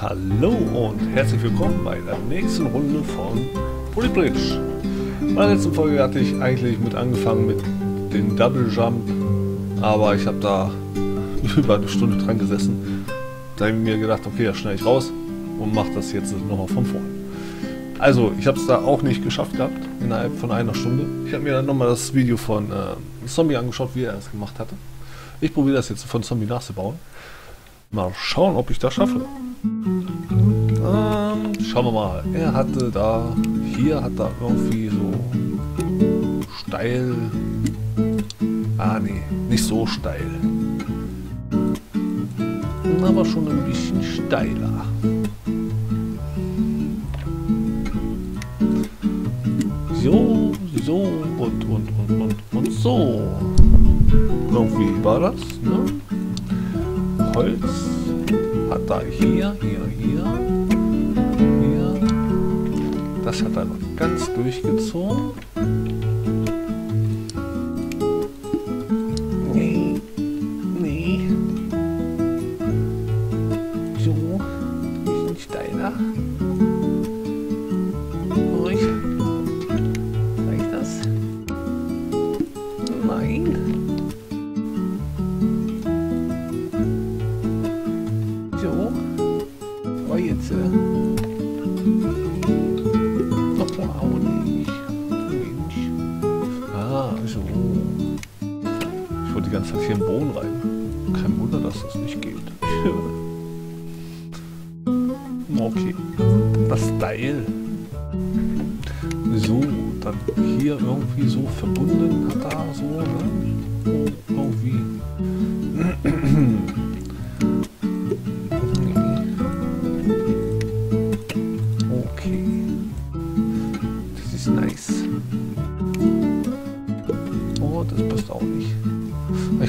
Hallo und herzlich willkommen bei der nächsten Runde von Polybridge. In der letzten Folge hatte ich eigentlich mit angefangen mit dem Double Jump, aber ich habe da über eine Stunde dran gesessen. Da habe ich mir gedacht, okay, da schneide ich raus und mache das jetzt nochmal von vorne. Also, ich habe es da auch nicht geschafft gehabt, innerhalb von einer Stunde. Ich habe mir dann nochmal das Video von äh, Zombie angeschaut, wie er es gemacht hatte. Ich probiere das jetzt von Zombie nachzubauen. Mal schauen, ob ich das schaffe. Ähm, schauen wir mal. Er hatte da, hier hat er irgendwie so steil. Ah, nee, nicht so steil. Aber schon ein bisschen steiler. So, so und, und, und, und, und so. Irgendwie war das, ne? Holz hat er hier, hier, hier, hier. Das hat er noch ganz durchgezogen.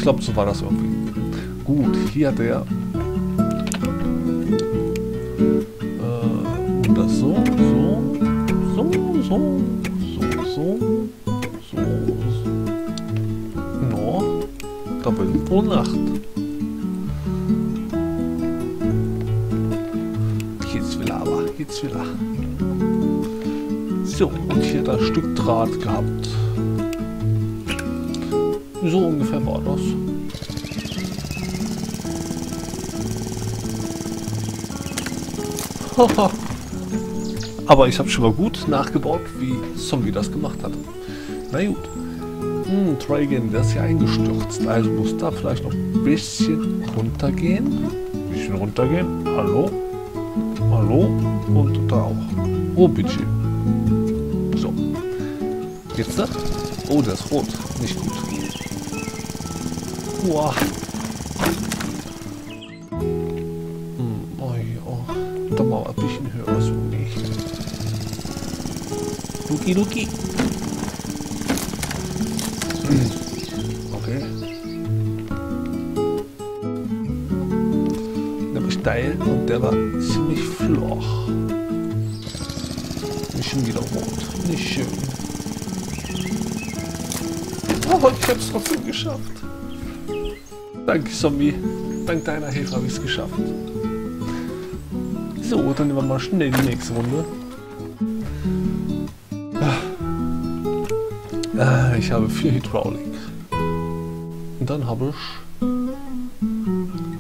Glaube, so war das irgendwie. Gut, hier hat er. Äh, und das so, so, so, so, so, so, so, so. No, wird wohl Nacht. Jetzt will er aber, jetzt will er. So, und hier das Stück Draht gehabt. So ungefähr war das. Aber ich habe schon mal gut nachgebaut, wie Zombie das gemacht hatte. Na gut. Hm, Tragen, der ist ja eingestürzt. Also muss da vielleicht noch ein bisschen runtergehen. Ein bisschen runtergehen. Hallo? Hallo? Und da auch. Oh, bitte. So. Jetzt da? Oh, der ist rot. Nicht gut. Wow. Hm, oh, ja. Da mal ein bisschen höher so nicht. Luki, Luki. Okay. Der war steil und der war ziemlich flach. Nicht schon wieder rot. Nicht schön. Oh, ich hab's trotzdem geschafft. Danke, Zombie. Dank deiner Hilfe habe ich es geschafft. So, dann nehmen wir mal schnell die nächste Runde. Ah, Ich habe vier Hydraulik. Und dann habe ich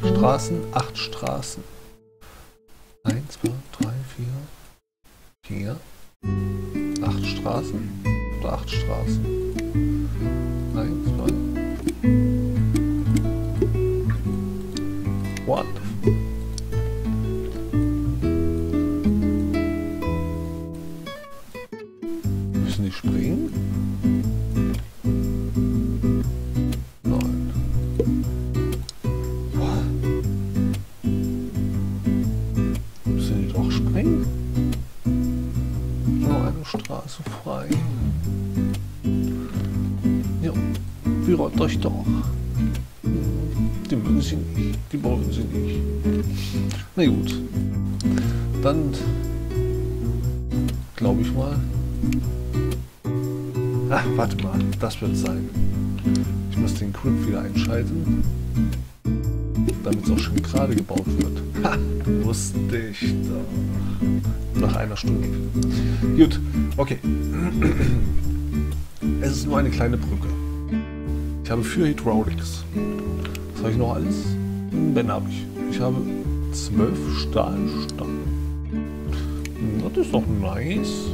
Straßen, acht Straßen. Eins, zwei, drei, vier, vier. Acht Straßen. Oder acht Straßen. Frei. Ja, berührt euch doch. Die mögen sie nicht. Die wollen sie nicht. Na gut. Dann glaube ich mal. Ach, warte mal. Das wird sein. Ich muss den Grip wieder einschalten. Damit es auch schön gerade gebaut wird. Ha, wusste ich doch. Nach einer Stunde. Gut, okay. Es ist nur eine kleine Brücke. Ich habe vier Hydraulics. Was habe ich noch alles? Ben habe ich. Ich habe zwölf Stahlstangen. Das ist doch nice.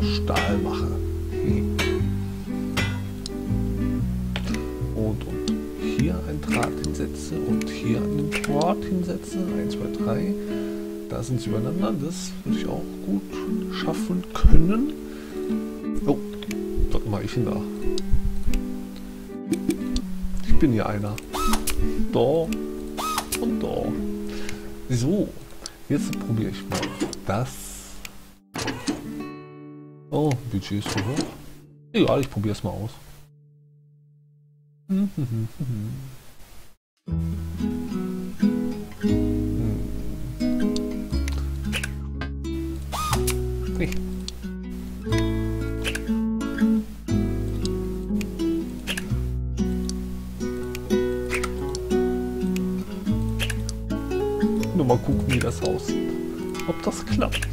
Voller Stahl mache. Und, und hier ein Draht hinsetze und hier einen Draht hinsetze. 1, 2, 3. Da sind sie übereinander. Das würde ich auch gut schaffen können. Oh, was mache ich denn da? Ich bin hier einer. Da und da. So, jetzt probiere ich mal das. Oh, Budget ist zu hoch. Egal, ich probiere es mal aus. Nur mal gucken, wie das aussieht. Ob das klappt.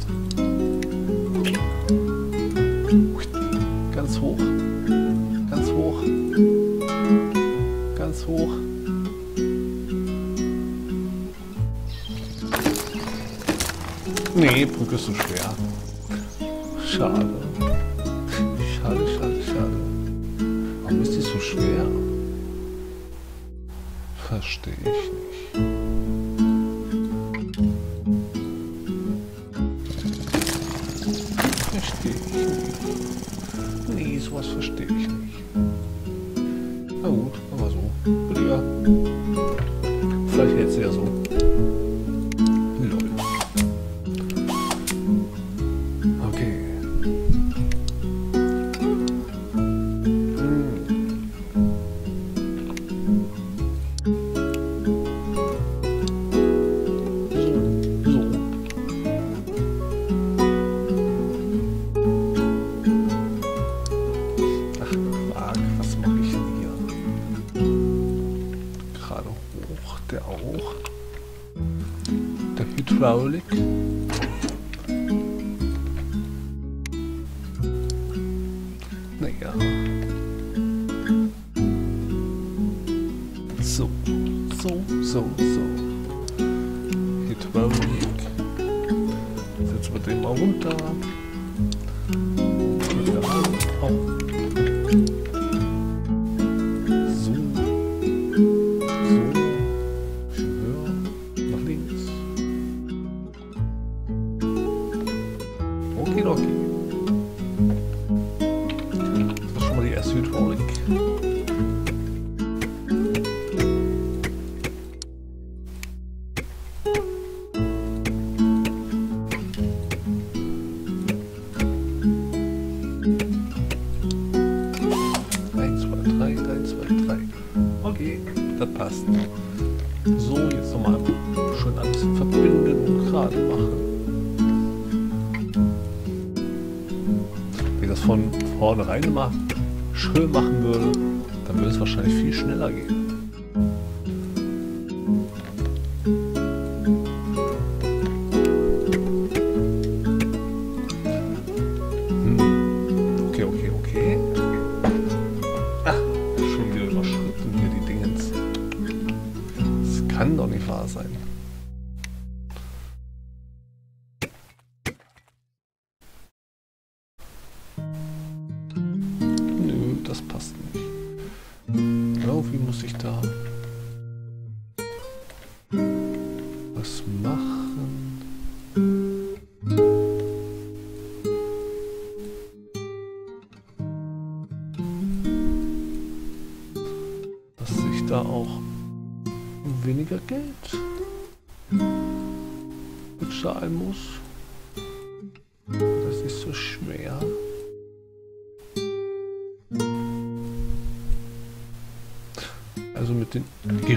Ganz hoch. Ganz hoch. Ganz hoch. Nee, Brücke ist so schwer. Schade. Schade, schade, schade. Warum ist die so schwer? Verstehe ich nicht. Den mal runter. Und wieder ran. Oh. Das passt. So, jetzt nochmal schön alles verbinden und gerade machen. Wenn ich das von vornherein immer schön machen würde, dann würde es wahrscheinlich viel schneller gehen. Das passt nicht. Irgendwie muss ich da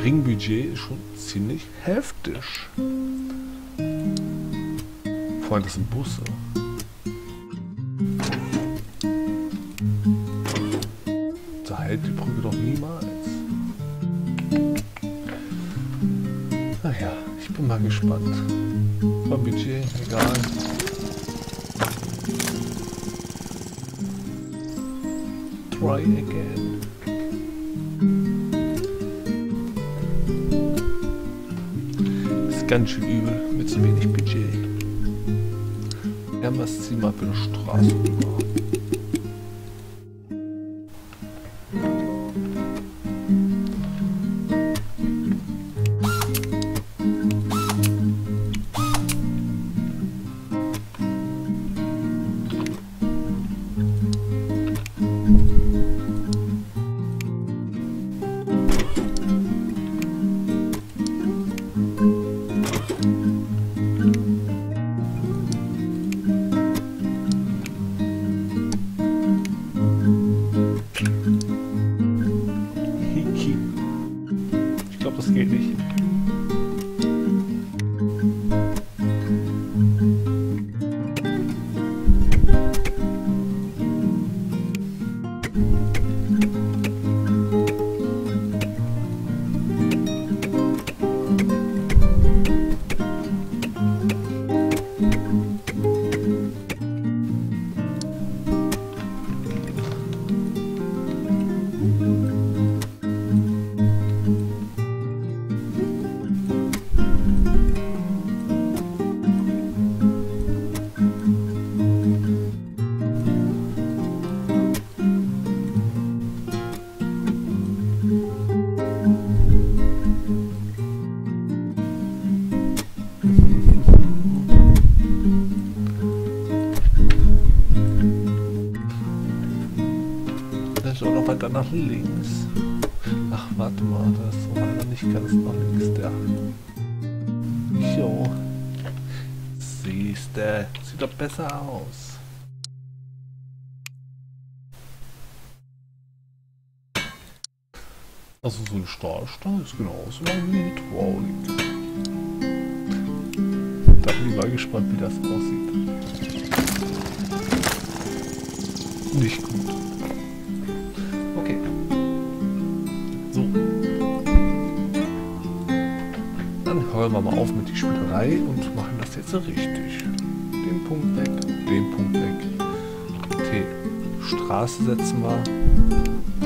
geringen Budget schon ziemlich heftig. Vor allem, das sind Busse. Da hält die Brücke doch niemals. Naja, ich bin mal gespannt. Vom Budget, egal. Try again. Ganz schön übel mit so wenig Budget. Erst zieh mal für eine Straße rüber. Nach links. Ach, warte mal, das ist doch nicht ganz nach links der. Jo. Siehste, sieht doch besser aus. Also so ein Stahlstall ist genauso lang wie Hydraulik. Da bin ich mal gespannt, wie das aussieht. Nicht gut. Hören wir mal auf mit die Spielerei und machen das jetzt richtig. Den Punkt weg, den Punkt weg. Okay. Straße setzen wir.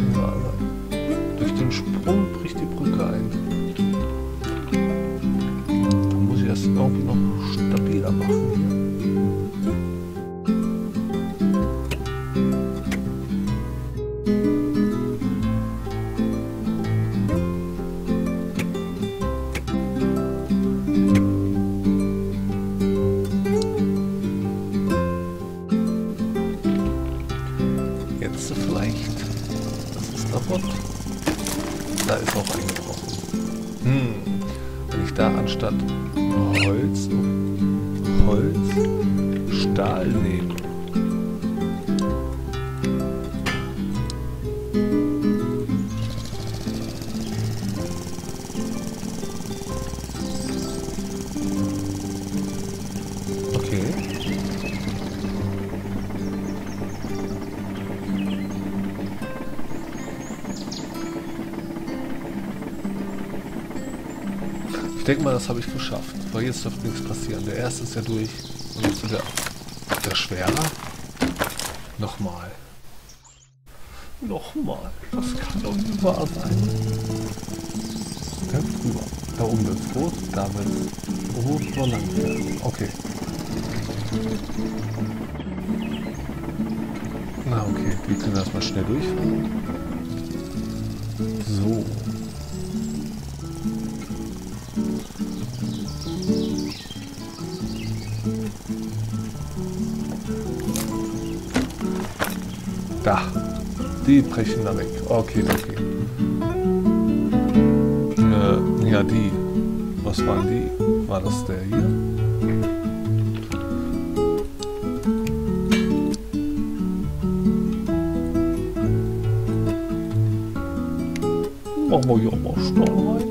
Abenteuer. Durch den Sprung ich da anstatt Holz, Holz, Stahl nehme. Denke mal, das habe ich geschafft. Weil jetzt dürfte nichts passieren. Der erste ist ja durch. Und jetzt wieder der schwerer. Nochmal. Nochmal. Das kann doch nicht wahr sein. Ganz drüber. Da oben wird rot, da wird rot nur lang. Okay. Na okay, wir können das mal schnell durchfahren. So. Da. Die brechen da weg. Okay, okay. Äh, ja, die. Was waren die? War das der hier? Machen wir hier mal Stahl rein.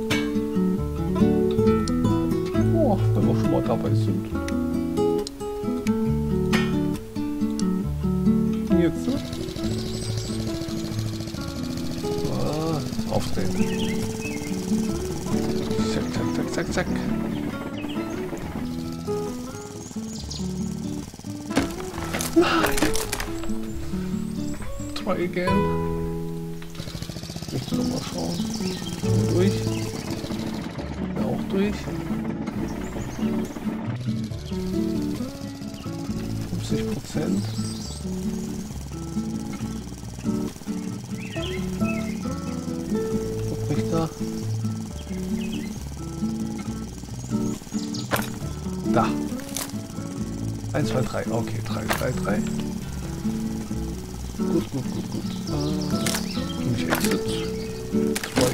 Oh, wenn wir schon mal dabei sind. Zack, zack. Nein! Try again. Jetzt noch mal schauen. Durch. Auch durch. 50 Prozent. 1, 2, 3. Okay, 3, 3, 3. Gut, gut, gut, gut. Äh, nicht exit. 2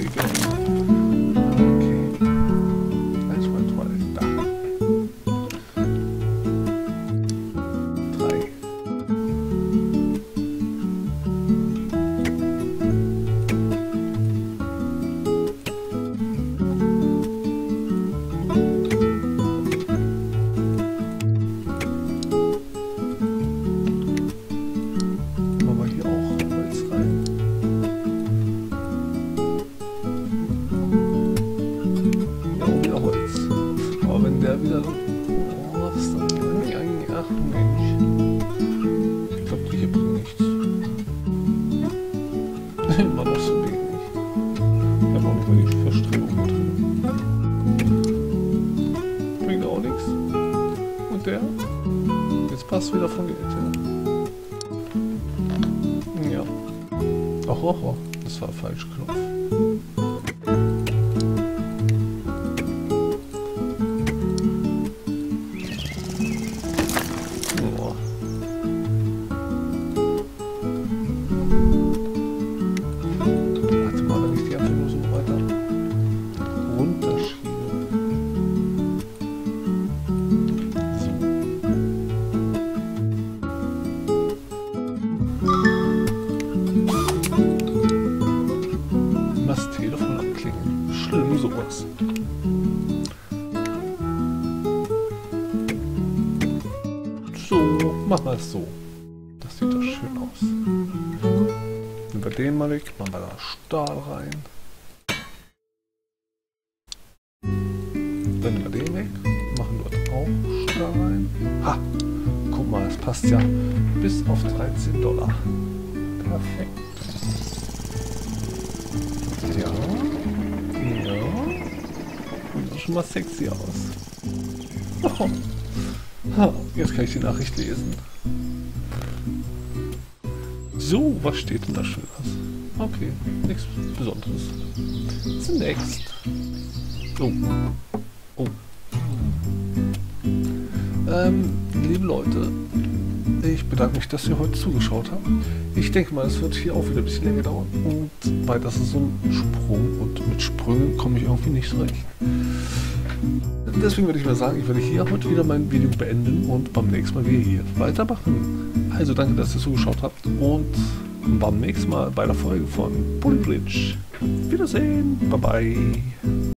der? Jetzt passt wieder von Geld, ja. Ja. Ach, ach, ach. Das war falsch Knopf. Sowas. So, machen wir es so. Das sieht doch schön aus. Nehmen wir den mal weg, machen wir da Stahl rein. Dann nehmen wir den weg, machen dort auch Stahl rein. Ha! Guck mal, das passt ja bis auf 13 Dollar. Perfekt. Schon mal sexy aus. Oh. Jetzt kann ich die Nachricht lesen. So, was steht denn da Schönes? Okay, nichts Besonderes. Zunächst. Oh. Oh. Ähm, liebe Leute, ich bedanke mich, dass ihr heute zugeschaut habt. Ich denke mal, es wird hier auch wieder ein bisschen länger dauern. Und weil das ist so ein Sprung und mit Sprüngen komme ich irgendwie nicht recht. Deswegen würde ich mal sagen, ich werde hier heute wieder mein Video beenden und beim nächsten Mal wieder hier weitermachen. Also danke, dass ihr zugeschaut habt und beim nächsten Mal bei der Folge von Polybridge. Wiedersehen, bye bye.